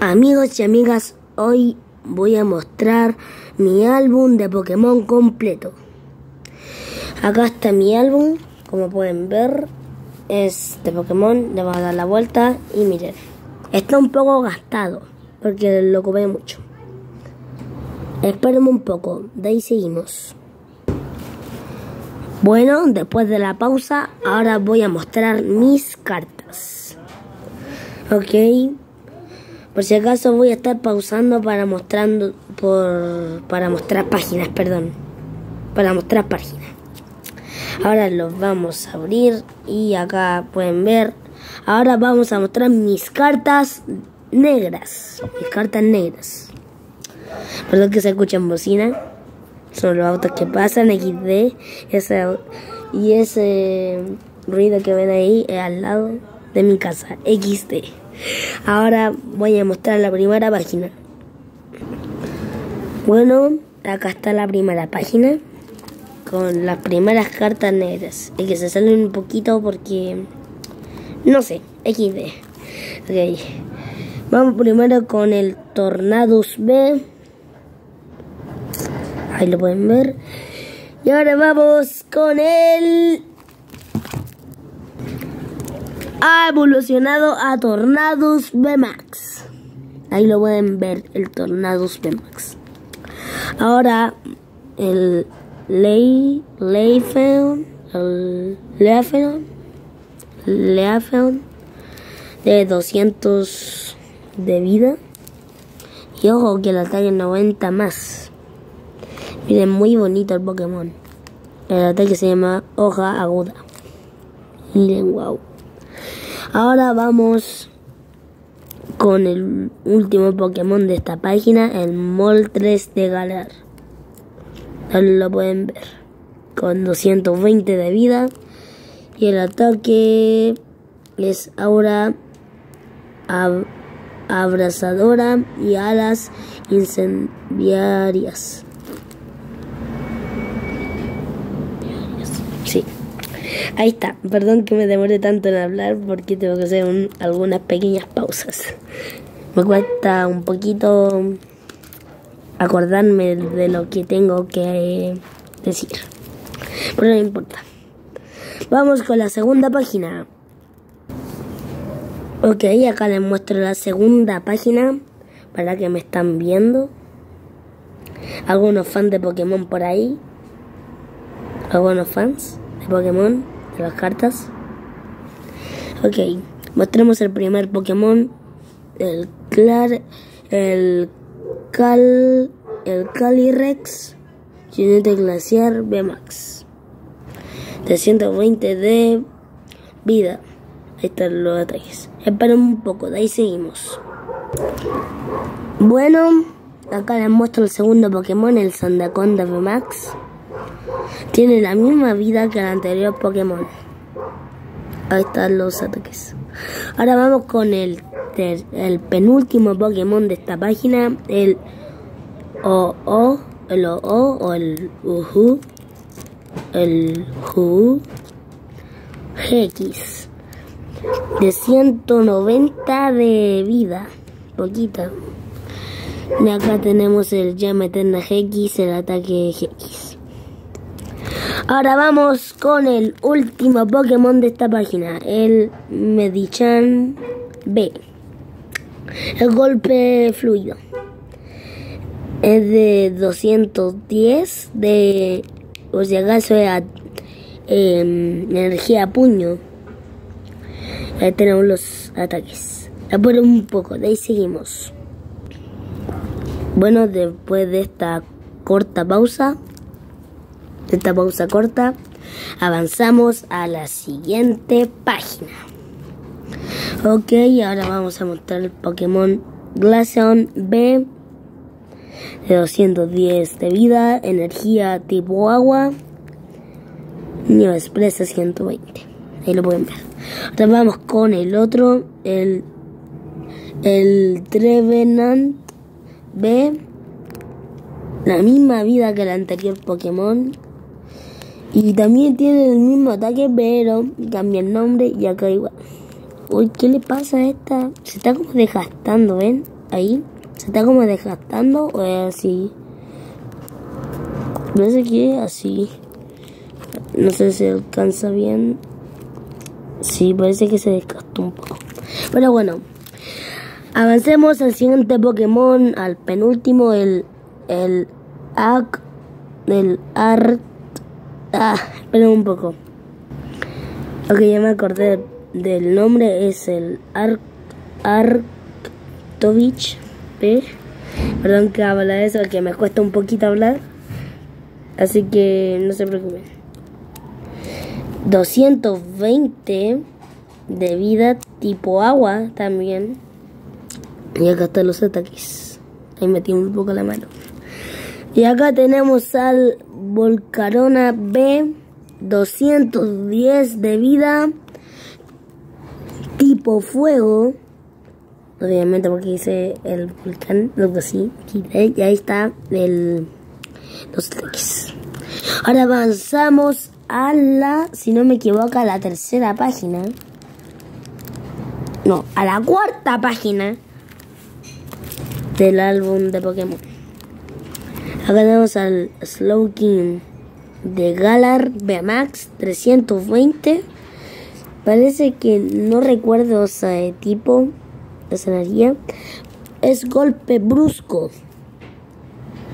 Amigos y amigas, hoy voy a mostrar mi álbum de Pokémon completo. Acá está mi álbum, como pueden ver, es de Pokémon, le vamos a dar la vuelta y miren, está un poco gastado porque lo ocupé mucho. Espérenme un poco, de ahí seguimos. Bueno, después de la pausa, ahora voy a mostrar mis cartas. Ok, por si acaso voy a estar pausando para mostrando por para mostrar páginas, perdón. Para mostrar páginas. Ahora los vamos a abrir y acá pueden ver. Ahora vamos a mostrar mis cartas negras. Mis cartas negras. Perdón que se escuchan bocina. Son los autos que pasan, XD. Ese, y ese ruido que ven ahí es al lado de mi casa. XD. Ahora voy a mostrar la primera página. Bueno, acá está la primera página con las primeras cartas negras. Y que se salen un poquito porque... No sé, XD. Ok. Vamos primero con el Tornados B. Ahí lo pueden ver. Y ahora vamos con el ha evolucionado a Tornados Max. Ahí lo pueden ver, el Tornados Max. Ahora, el Ley, Leifeon, el Leafeon, Leafeon de 200 de vida. Y ojo que la ataque 90 más. Miren, muy bonito el Pokémon. El ataque se llama Hoja Aguda. Miren, wow. Ahora vamos con el último Pokémon de esta página, el Moltres de Galar. Lo pueden ver. Con 220 de vida. Y el ataque es ahora abrazadora y alas incendiarias. Sí. Ahí está. Perdón que me demore tanto en hablar porque tengo que hacer algunas pequeñas pausas. Me cuesta un poquito acordarme de lo que tengo que decir. Pero no importa. Vamos con la segunda página. Ok, acá les muestro la segunda página para que me están viendo. Algunos fans de Pokémon por ahí. Algunos fans de Pokémon las cartas. Ok, mostremos el primer Pokémon, el Clar, el Cal, el Calyrex, jinete glaciar B-Max. De 120 de vida. Ahí están los ataques. Esperen un poco, de ahí seguimos. Bueno, acá les muestro el segundo Pokémon, el Sandaconda V-Max. Tiene la misma vida que el anterior Pokémon. Ahí están los ataques. Ahora vamos con el, el penúltimo Pokémon de esta página. El O-O. El O-O o el Uhu. El Hu. GX. De 190 de vida. Poquita. Y acá tenemos el Llama Eterna GX, el ataque GX. Ahora vamos con el último Pokémon de esta página, el Medichan B. El golpe fluido. Es de 210 de, o si acaso es energía puño. Ahí tenemos los ataques. Apuro un poco, de ahí seguimos. Bueno, después de esta corta pausa, esta pausa corta, avanzamos a la siguiente página. Ok, ahora vamos a mostrar el Pokémon Glaceon B de 210 de vida, energía tipo agua, Neo Express 120. Ahí lo pueden ver. Ahora vamos con el otro, el, el Trevenant B. La misma vida que el anterior Pokémon, y también tiene el mismo ataque, pero cambia el nombre y acá igual. Uy, ¿qué le pasa a esta? Se está como desgastando, ¿ven? ahí. Se está como desgastando o es así. Parece que así. No sé si alcanza bien. Sí, parece que se desgastó un poco. Pero bueno. Avancemos al siguiente Pokémon, al penúltimo, el, el Ak, el Art. Ah, esperen un poco. Ok, ya me acordé del nombre, es el Ark, Arktovich P. Perdón que habla eso, que me cuesta un poquito hablar. Así que no se preocupen. 220 de vida tipo agua también. Y acá están los ataques. Ahí metí un poco la mano. Y acá tenemos al Volcarona B. 210 de vida. Tipo fuego. Obviamente porque dice el volcán, algo así. Y ahí está el, los ataques. Ahora avanzamos a la, si no me equivoco, a la tercera página. No, a la cuarta página del álbum de Pokémon. Acá tenemos al Slowking de Galar Max 320. Parece que no recuerdo ese tipo, esa energía. Es golpe brusco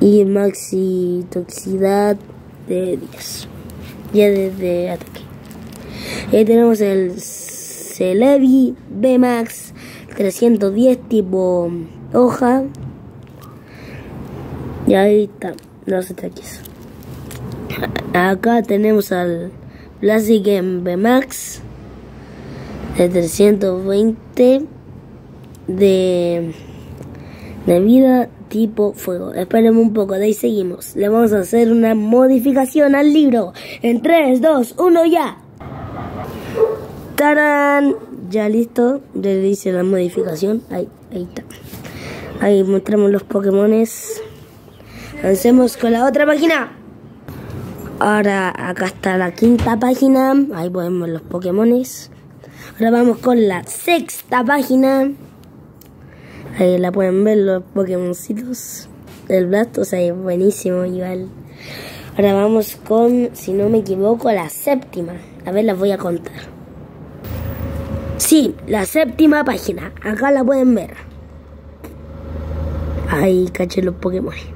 y maxi toxicidad de 10. Ya desde ataque. Y ahí tenemos el Celebi B-Max 310 tipo hoja. Y ahí está, los ataques. Acá tenemos al Blaziken B-Max de 320 de, de vida tipo fuego. Espérenme un poco, de ahí seguimos. Le vamos a hacer una modificación al libro. En 3, 2, 1, ya. ¡Tarán! Ya listo, ya le hice la modificación. Ahí, ahí está. Ahí mostramos los Pokémones. Avancemos con la otra página. Ahora acá está la quinta página. Ahí podemos los Pokémones. Ahora vamos con la sexta página. Ahí la pueden ver los Pokémoncitos del Blast. O sea, es buenísimo igual. Ahora vamos con, si no me equivoco, la séptima. A ver, las voy a contar. Sí, la séptima página. Acá la pueden ver. Ahí caché los Pokémon.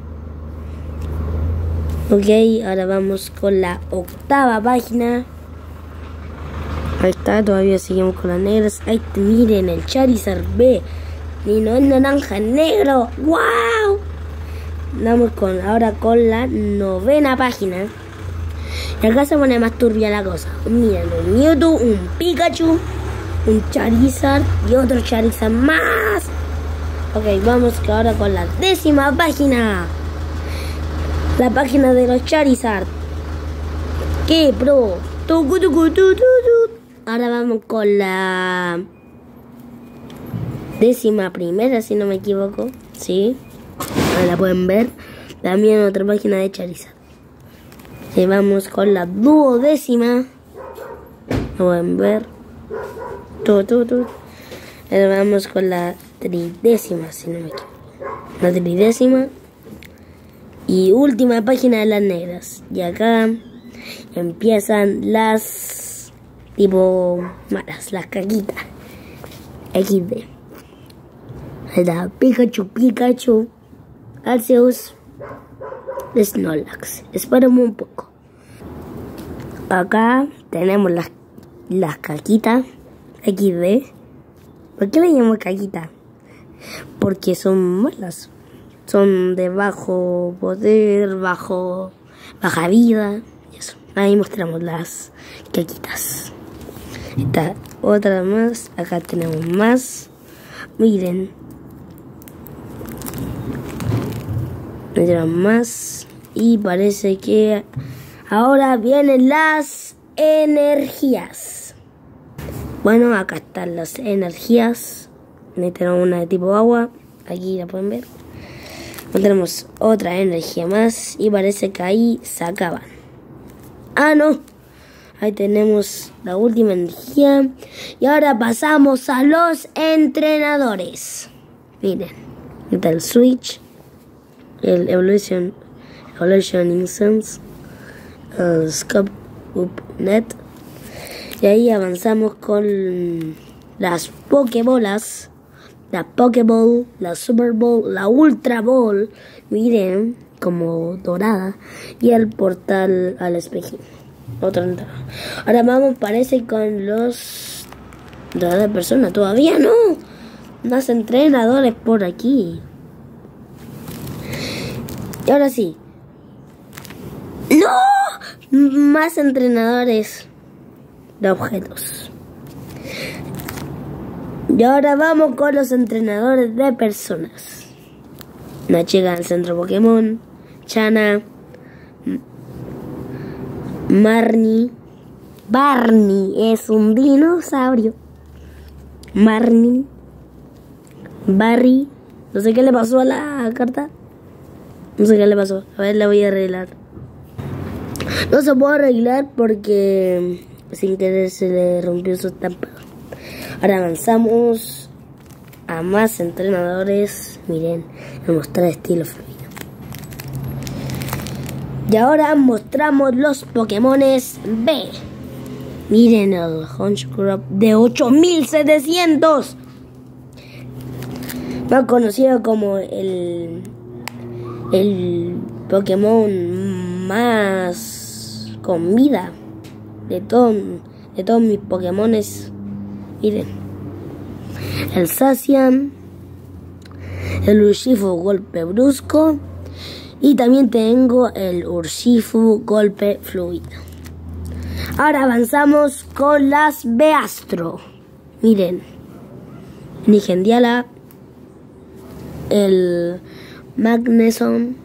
Ok, ahora vamos con la octava página. Ahí está, todavía seguimos con las negras. Ahí miren, el Charizard B. Y no es naranja, es negro. ¡Wow! Vamos con, ahora con la novena página. Y acá se pone más turbia la cosa. Miren, un Mewtwo, un Pikachu, un Charizard y otro Charizard más. Ok, vamos ahora con la décima página. La página de los Charizard. ¿Qué, pro? Ahora vamos con la décima primera, si no me equivoco. Sí. Ahora la pueden ver. También otra página de Charizard. Y vamos con la duodécima. Lo pueden ver. Todo, todo, todo. Ahora vamos con la tridécima, si no me equivoco. La tridécima. Y última página de las negras. Y acá empiezan las tipo malas, las caquitas. XD. Está Pikachu, Pikachu, Arceus, Snorlax. Espérame un poco. Acá tenemos las, las caquitas XD. ¿Por qué le llamo caquita? Porque son malas son de bajo poder, bajo baja vida. Eso. Ahí mostramos las caquitas. Esta otra más. Acá tenemos más. Miren. Tenemos más. Y parece que ahora vienen las energías. Bueno, acá están las energías. Tenemos una de tipo agua. Aquí la pueden ver tenemos otra energía más y parece que ahí se acaban. Ah, no. Ahí tenemos la última energía. Y ahora pasamos a los entrenadores. Miren. el Switch, el Evolution, Evolution Instance, el Scope Net. Y ahí avanzamos con las Pokébolas, la Pokéball, la Super Bowl, la Ultra Ball, miren, como dorada, y el portal al espejo. Otra entrada. Ahora vamos, parece con los de personas. Todavía no. Más entrenadores por aquí. Y ahora sí. ¡No! Más entrenadores de objetos. Y ahora vamos con los entrenadores de personas. Una chica del centro Pokémon. Chana. Marnie. Barney es un dinosaurio. Marnie. Barry. No sé qué le pasó a la carta. No sé qué le pasó. A ver, la voy a arreglar. No se puede arreglar porque sin querer se le rompió su estampa. Ahora avanzamos a más entrenadores. Miren, a mostrar estilo fluido. Y ahora mostramos los Pokémones B. Miren el Honchcrop de 8700. Más conocido como el, el Pokémon más con vida de, todo, de todos mis Pokémones. Miren. El Sacian. El Urshifu golpe brusco. Y también tengo el Urshifu golpe fluido. Ahora avanzamos con las Beastro. Miren. Nigendiala el Magneson,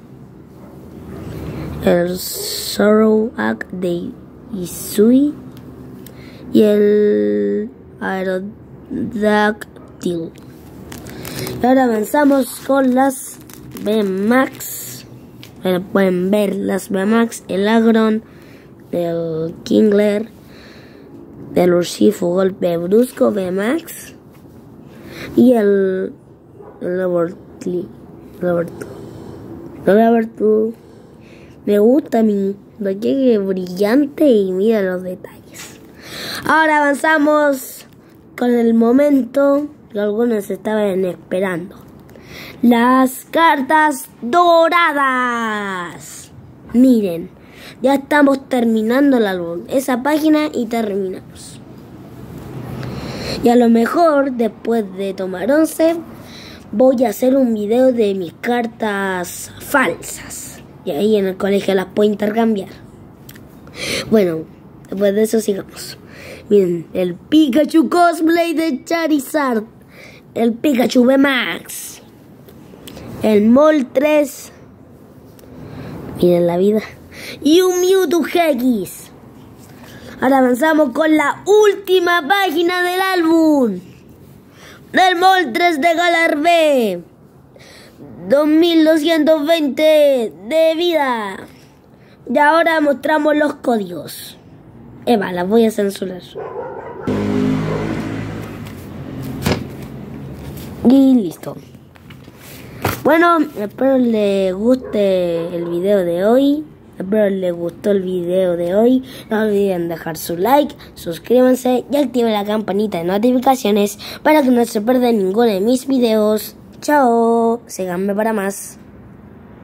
el Sorrowak de Isui y el Aerodactyl. Y ahora avanzamos con las B-Max. Pueden ver las B-Max, el Agron, el Kingler, el Urshifu golpe brusco B-Max y el Robert Roberto. Roberto. Me gusta mi que brillante y mira los detalles. Ahora avanzamos con el momento que algunos estaban esperando. Las cartas doradas. Miren, ya estamos terminando el álbum. Esa página y terminamos. Y a lo mejor, después de tomar once, voy a hacer un video de mis cartas falsas. Y ahí en el colegio las puedo intercambiar. Bueno, después de eso sigamos. Miren, el Pikachu cosplay de Charizard. El Pikachu Max. El Mol 3. Miren la vida. Y un Mewtwo X. Ahora avanzamos con la última página del álbum del Mol 3 de Galar B. 2220 de vida. Y ahora mostramos los códigos. Eva, las voy a censurar. Y listo. Bueno, espero les guste el video de hoy. Espero les gustó el video de hoy. No olviden dejar su like, suscríbanse y activen la campanita de notificaciones para que no se pierdan ninguno de mis videos. Chao, síganme para más.